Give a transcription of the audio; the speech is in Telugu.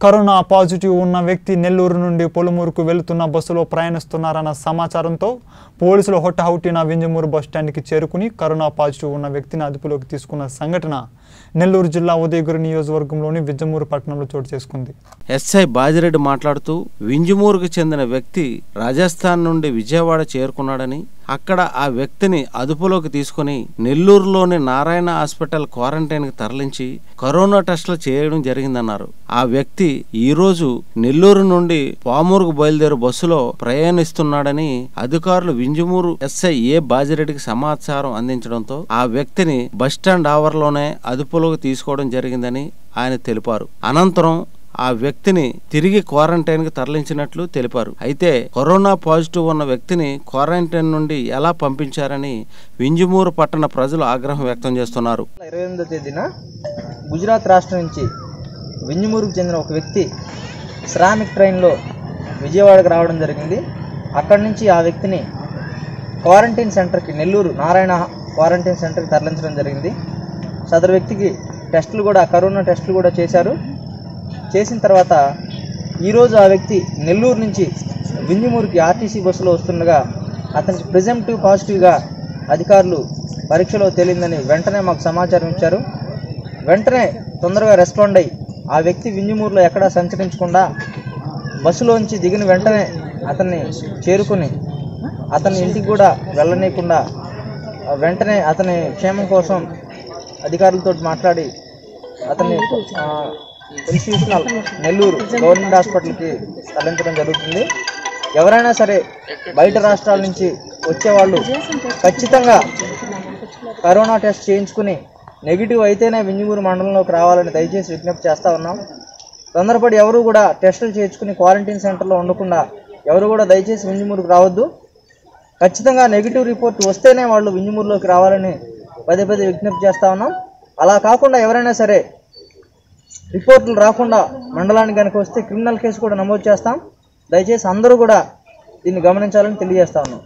కరోనా పాజిటివ్ ఉన్న వ్యక్తి నెల్లూరు నుండి పొలుమూరుకు వెళుతున్న బస్సులో ప్రయాణిస్తున్నారన్న సమాచారంతో పోలీసులు హొట్టహౌటిన వింజమూరు బస్టాండ్కి చేరుకుని కరోనా పాజిటివ్ ఉన్న వ్యక్తిని అదుపులోకి తీసుకున్న సంఘటన నెల్లూరు జిల్లా ఉదయగిరి నియోజకవర్గంలోని వింజమూరు పట్టణంలో చోటు చేసుకుంది. ఎస్ఐ బాజిరెడ్డి మాట్లాడుతూ వింజమూరుకు చెందిన వ్యక్తి రాజస్థాన్ నుండి విజయవాడ చేరుకున్నాడని అక్కడ ఆ వ్యక్తిని అదుపులోకి తీసుకుని నెల్లూరులోని నారాయణ హాస్పిటల్ క్వారంటైన్కి తరలించి కరోనా టెస్టులు చేయడం జరిగిందన్నారు. ఆ వ్యక్తి ఈరోజు నెల్లూరు నుండి పామూరుకు బయలుదేరు బస్సులో ప్రయాణిస్తున్నాడని అధికారులు వింజమూరు ఎస్ఐ ఏ బాజిరెడ్డికి సమాచారం అందించడంతో ఆ వ్యక్తిని బస్టాండ్ ఆవర్లోనే అదుపులోకి తీసుకోవడం జరిగిందని ఆయన తెలిపారు. అనంతరం ఆ వ్యక్తిని తిరిగి క్వారంటైన్కి తరలించినట్లు తెలిపారు. అయితే కరోనా పాజిటివ్ ఉన్న వ్యక్తిని క్వారంటైన్ నుండి ఎలా పంపించారని వింజమూరు పట్టణ ప్రజలు ఆగ్రహం వ్యక్తం చేస్తున్నారు. ఇరవై ఎనిమిదో తేదీన గుజరాత్ రాష్ట్రం నుంచి వింజమూరుకు చెందిన ఒక వ్యక్తి శ్రామిక్ ట్రైన్లో విజయవాడకు రావడం జరిగింది. అక్కడి నుంచి ఆ వ్యక్తిని క్వారంటైన్ సెంటర్కి నెల్లూరు నారాయణ క్వారంటైన్ సెంటర్కి తరలించడం జరిగింది. సదరు వ్యక్తికి టెస్టులు కూడా కరోనా టెస్టులు కూడా చేశారు. చేసిన తర్వాత ఈరోజు ఆ వ్యక్తి నెల్లూరు నుంచి వింజమూరుకి ఆర్టీసీ బస్సులో వస్తుండగా అతనికి ప్రిజెంటివ్ పాజిటివ్గా అధికారులు పరీక్షలో తేలిందని వెంటనే మాకు సమాచారం ఇచ్చారు. వెంటనే తొందరగా రెస్పాండ్ అయ్యి ఆ వ్యక్తి వింజమూరులో ఎక్కడా సంచరించకుండా బస్సులోంచి దిగిన వెంటనే అతన్ని చేరుకుని అతని ఇంటికి కూడా వెళ్ళనీయకుండా వెంటనే అతని క్షేమం కోసం అధికారులతో మాట్లాడి అతన్ని ఇన్స్టిట్యూషనల్ నెల్లూరు గవర్నమెంట్ హాస్పిటల్కి తరలించడం జరుగుతుంది. ఎవరైనా సరే బయట రాష్ట్రాల నుంచి వచ్చేవాళ్ళు ఖచ్చితంగా కరోనా టెస్ట్ చేయించుకుని నెగిటివ్ అయితేనే వింజమూరు మండలంలోకి రావాలని దయచేసి విజ్ఞప్తి చేస్తూ ఉన్నాం. తొందరపడి ఎవరు కూడా టెస్టులు చేయించుకుని క్వారంటైన్ సెంటర్లో ఉండకుండా ఎవరు కూడా దయచేసి వింజమూరుకు రావద్దు. ఖచ్చితంగా నెగిటివ్ రిపోర్ట్ వస్తేనే వాళ్ళు వింజమూరులోకి రావాలని పదే పదే విజ్ఞప్తి చేస్తూ ఉన్నాం. అలా కాకుండా ఎవరైనా సరే రిపోర్టులు రాకుండా మండలానికి కనుక వస్తే క్రిమినల్ కేసు కూడా నమోదు చేస్తాం. దయచేసి అందరూ కూడా దీన్ని గమనించాలని తెలియజేస్తా ఉన్నాం.